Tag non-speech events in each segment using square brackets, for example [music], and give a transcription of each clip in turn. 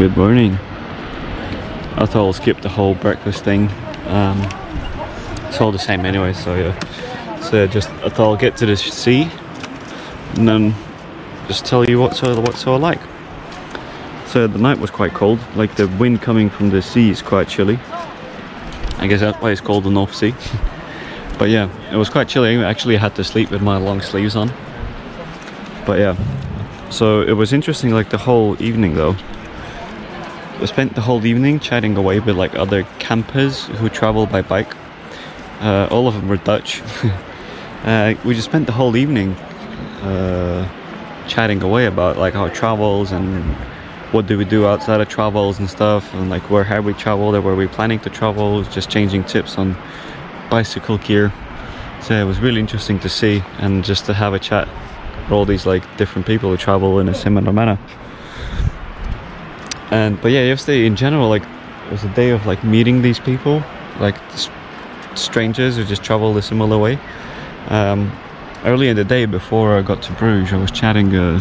Good morning. I thought I'll skip the whole breakfast thing. Um, it's all the same anyway, so yeah. So just I thought I'll get to the sea and then just tell you what's all, what's all like. So the night was quite cold, like the wind coming from the sea is quite chilly. I guess that's why it's called the North Sea. [laughs] but yeah, it was quite chilly. I actually had to sleep with my long sleeves on. But yeah, so it was interesting like the whole evening though. I spent the whole evening chatting away with like other campers who travel by bike. Uh, all of them were Dutch. [laughs] uh, we just spent the whole evening uh, chatting away about like our travels and what do we do outside of travels and stuff and like where have we traveled or where we planning to travel just changing tips on bicycle gear so it was really interesting to see and just to have a chat with all these like different people who travel in a similar manner and but yeah yesterday in general like it was a day of like meeting these people like strangers who just travel a similar way. Um, early in the day before I got to Bruges I was chatting uh,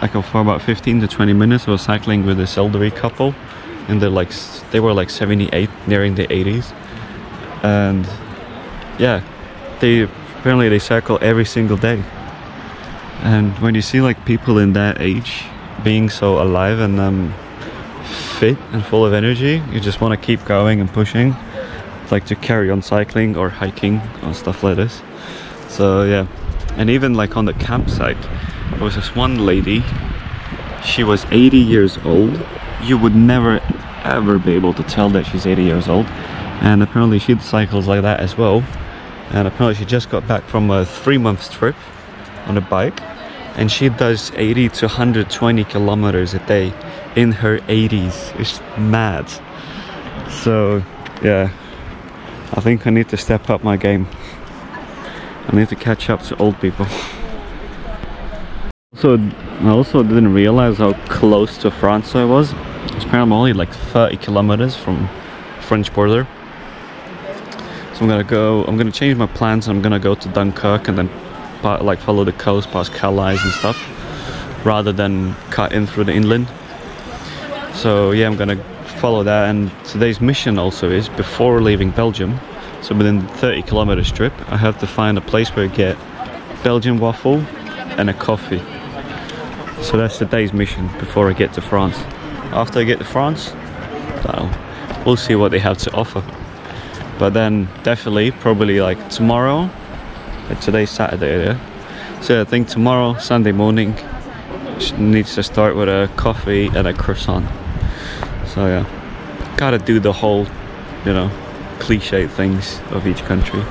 like for about 15 to 20 minutes I was cycling with this elderly couple. And they're like they were like 78 nearing the 80s and yeah they apparently they cycle every single day. And when you see like people in that age being so alive and um, fit and full of energy. You just want to keep going and pushing like to carry on cycling or hiking or stuff like this. So yeah. And even like on the campsite there was this one lady. She was 80 years old. You would never ever be able to tell that she's 80 years old. And apparently she cycles like that as well. And apparently she just got back from a three months trip on a bike. And she does 80 to 120 kilometers a day in her 80s it's mad so yeah I think I need to step up my game I need to catch up to old people so I also didn't realize how close to France I was. It's apparently only like 30 kilometers from French border. So I'm gonna go, I'm gonna change my plans. I'm gonna go to Dunkirk and then like follow the coast past Calais and stuff rather than cut in through the inland. So yeah, I'm gonna follow that and today's mission also is before leaving Belgium, so within 30 kilometer strip, I have to find a place where I get Belgian waffle and a coffee. So that's the day's mission before I get to France. After I get to France, we'll see what they have to offer. But then definitely, probably like tomorrow, today's Saturday, yeah? So I think tomorrow, Sunday morning, needs to start with a coffee and a croissant. So yeah, gotta do the whole, you know, cliche things of each country.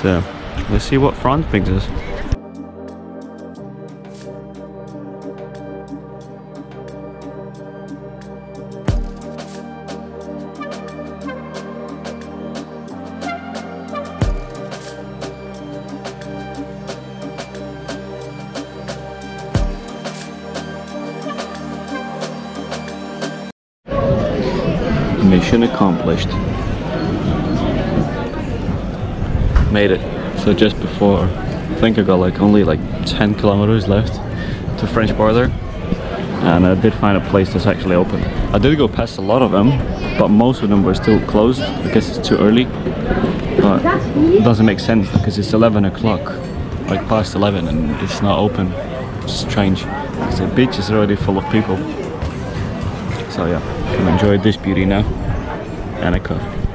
So let's see what France brings us. Mission accomplished. Made it. So just before, I think I got like only like 10 kilometers left to French border. And I did find a place that's actually open. I did go past a lot of them, but most of them were still closed because it's too early. But it doesn't make sense because it's 11 o'clock, like past 11 and it's not open. It's strange because the beach is already full of people. So yeah, can enjoy this beauty now and a coffee.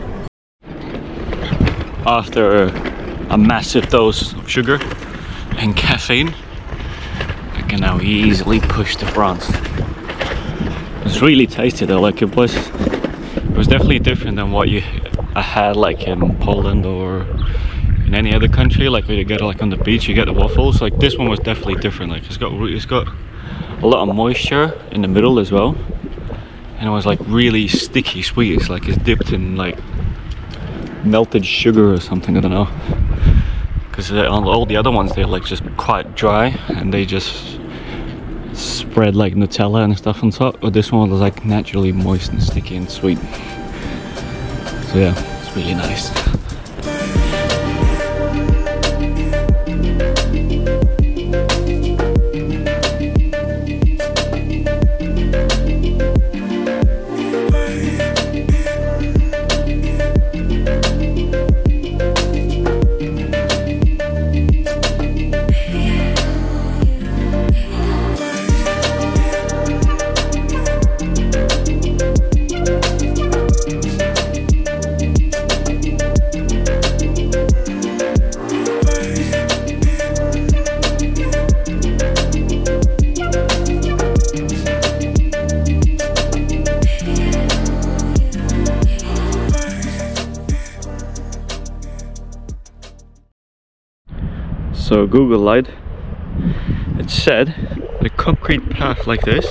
After a massive dose of sugar and caffeine, I can now easily push to France. It's really tasty though, like it was, it was definitely different than what you I had like in Poland or in any other country. Like when you get like on the beach, you get the waffles. Like this one was definitely different. Like it's got it's got a lot of moisture in the middle as well and it was like really sticky sweet. It's like it's dipped in like melted sugar or something I don't know. Because uh, all the other ones they're like just quite dry and they just spread like Nutella and stuff on top. But this one was like naturally moist and sticky and sweet. So yeah it's really nice So Google lied. It said the concrete path like this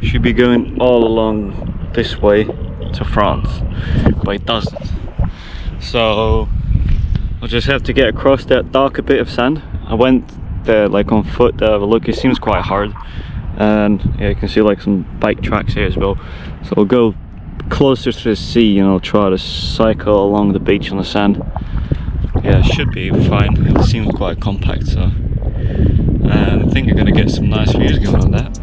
should be going all along this way to France, but it doesn't. So I'll just have to get across that darker bit of sand. I went there like on foot a look. It seems quite hard, and yeah, you can see like some bike tracks here as well. So I'll go closer to the sea and I'll try to cycle along the beach on the sand yeah it should be fine. It seems quite compact so. And I think you're going to get some nice views going on that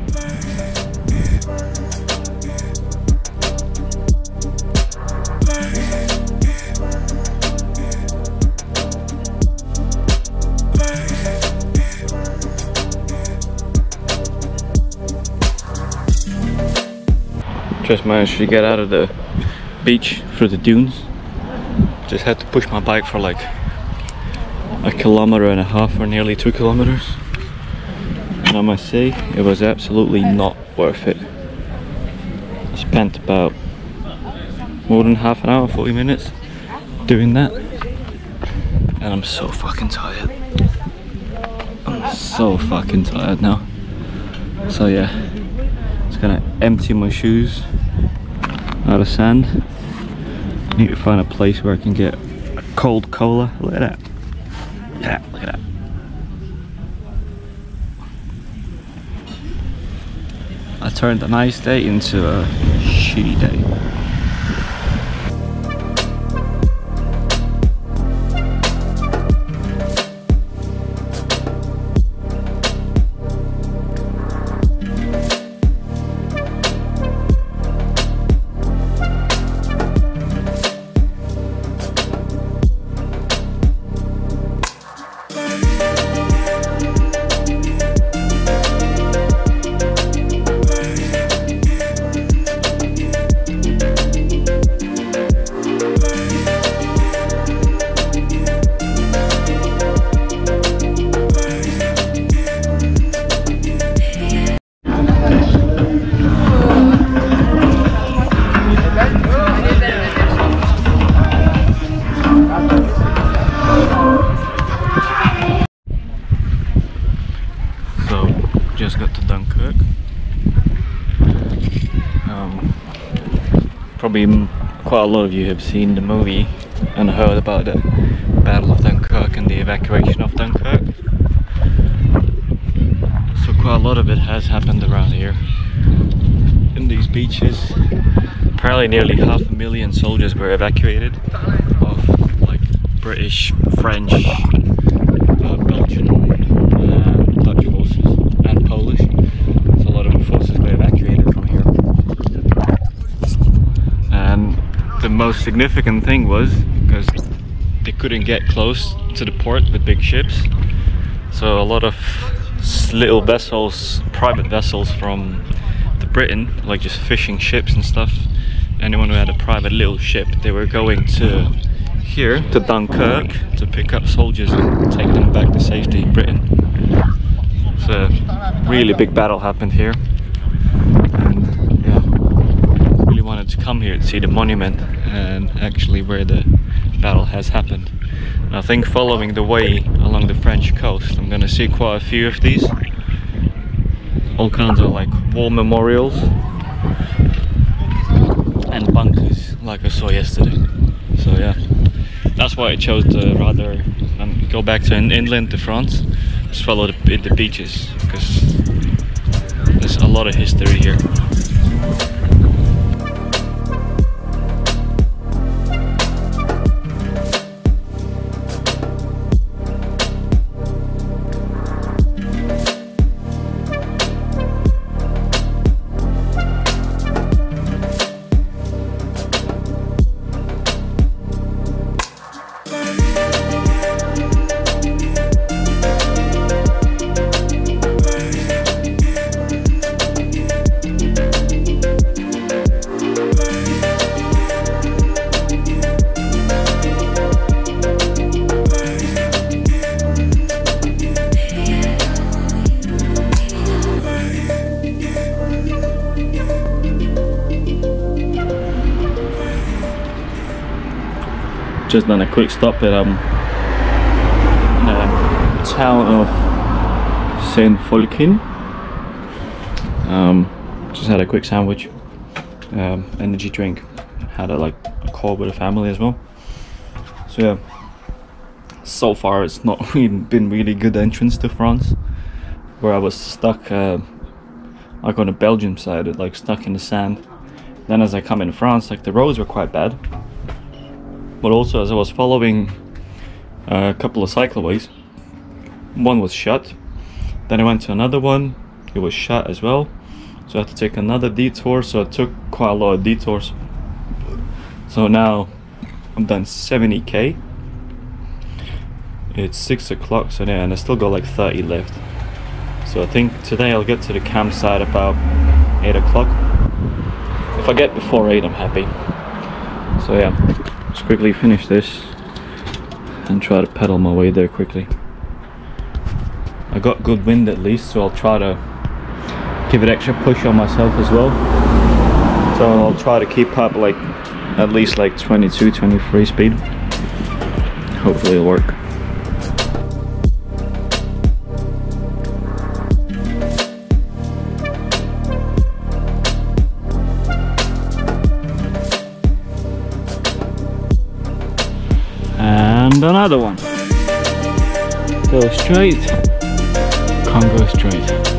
just managed to get out of the beach through the dunes. Just had to push my bike for like a kilometer and a half or nearly two kilometers and I must say it was absolutely not worth it. I spent about more than half an hour 40 minutes doing that. And I'm so fucking tired. I'm so fucking tired now. So yeah just gonna empty my shoes out of sand. Need to find a place where I can get a cold cola. Look at that yeah, look at that. I turned a nice day into a shitty day. Lot of you have seen the movie and heard about the Battle of Dunkirk and the evacuation of Dunkirk. So quite a lot of it has happened around here in these beaches. Apparently nearly half a million soldiers were evacuated of like British, French, uh, Belgian, uh, Dutch forces and Polish. So a lot of the forces were evacuated from here. the most significant thing was because they couldn't get close to the port with big ships. So a lot of little vessels private vessels from the Britain like just fishing ships and stuff. Anyone who had a private little ship they were going to here to Dunkirk to pick up soldiers and take them back to safety in Britain. So really big battle happened here to come here to see the monument and actually where the battle has happened. And I think following the way along the French coast, I'm gonna see quite a few of these. All kinds of like war memorials and bunkers like I saw yesterday. So yeah, that's why I chose to rather um, go back to in inland to France, just follow the, the beaches because there's a lot of history here. Just done a quick stop at um, uh, town of Saint-Folquin. Um, just had a quick sandwich, um, energy drink, had a like a call with the family as well. So yeah, so far it's not [laughs] really been really good entrance to France, where I was stuck uh, like on the Belgium side, like stuck in the sand. Then as I come in France, like the roads were quite bad, but also as I was following uh, a couple of cycleways, one was shut. Then I went to another one, it was shut as well. So I had to take another detour so I took quite a lot of detours. So now I'm done 70k it's 6 o'clock so yeah and I still got like 30 left. So I think today I'll get to the campsite about 8 o'clock. If I get before 8 I'm happy. So yeah just quickly finish this and try to pedal my way there quickly. I got good wind at least so I'll try to give it extra push on myself as well. So I'll try to keep up like at least like 22 23 speed. Hopefully it'll work another one. Go straight. Can't go straight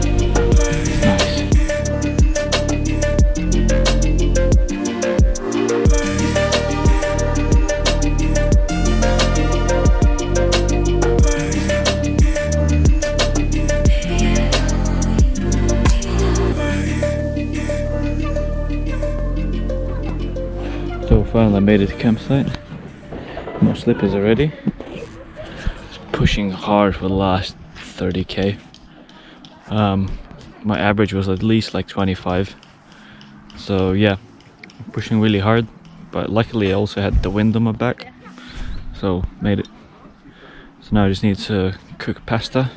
finally made it to campsite. No slippers already. Pushing hard for the last 30k. Um, my average was at least like 25. So yeah, pushing really hard. But luckily I also had the wind on my back. So made it. So now I just need to cook pasta.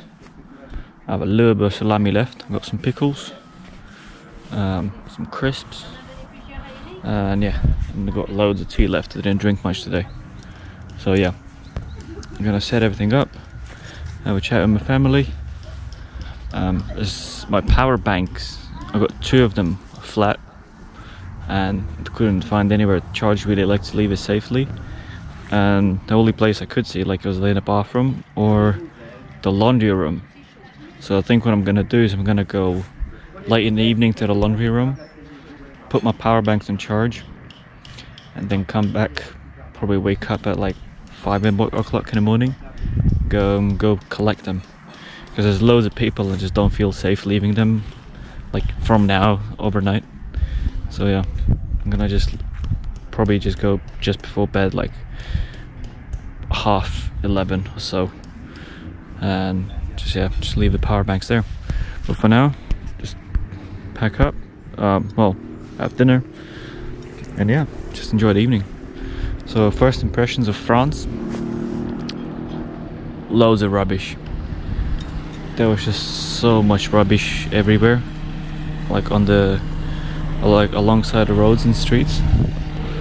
I have a little bit of salami left. I've got some pickles, um, some crisps, and yeah and I've got loads of tea left I didn't drink much today so yeah. I'm gonna set everything up have a chat with my family. Um, my power banks I've got two of them flat and couldn't find anywhere to charge really like to leave it safely. And the only place I could see like it was in the bathroom or the laundry room. So I think what I'm gonna do is I'm gonna go late in the evening to the laundry room put my power banks in charge and then come back probably wake up at like 5 o'clock in the morning go um, go collect them. Because there's loads of people and just don't feel safe leaving them like from now overnight. So yeah I'm gonna just probably just go just before bed like half 11 or so. And just yeah just leave the power banks there. But for now just pack up um, well have dinner. And yeah just enjoy the evening so first impressions of France? Loads of rubbish. There was just so much rubbish everywhere like on the like alongside the roads and streets.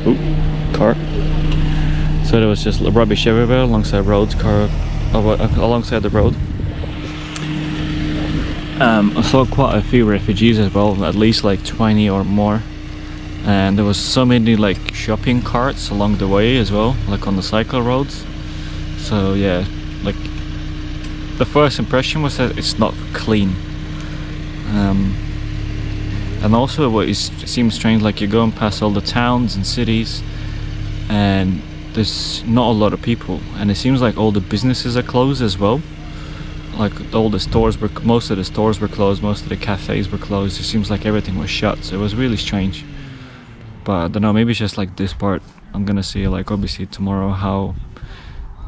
Ooh, car. So there was just rubbish everywhere alongside roads car uh, alongside the road. Um, I saw quite a few refugees as well, at least like 20 or more. And there was so many like shopping carts along the way as well, like on the cycle roads. So yeah, like the first impression was that it's not clean. Um, and also what is, seems strange, like you're going past all the towns and cities and there's not a lot of people. And it seems like all the businesses are closed as well. Like all the stores were most of the stores were closed most of the cafes were closed. It seems like everything was shut. So it was really strange but I don't know maybe just like this part I'm gonna see like obviously tomorrow how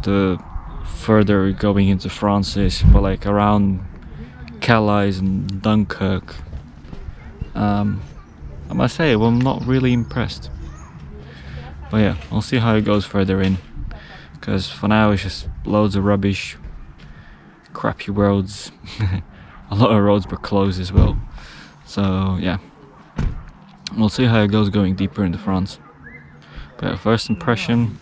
the further going into France is but like around Calais and Dunkirk um, I must say well, I'm not really impressed but yeah I'll see how it goes further in because for now it's just loads of rubbish crappy roads. [laughs] a lot of roads were closed as well. So yeah, we'll see how it goes going deeper into France. But first impression,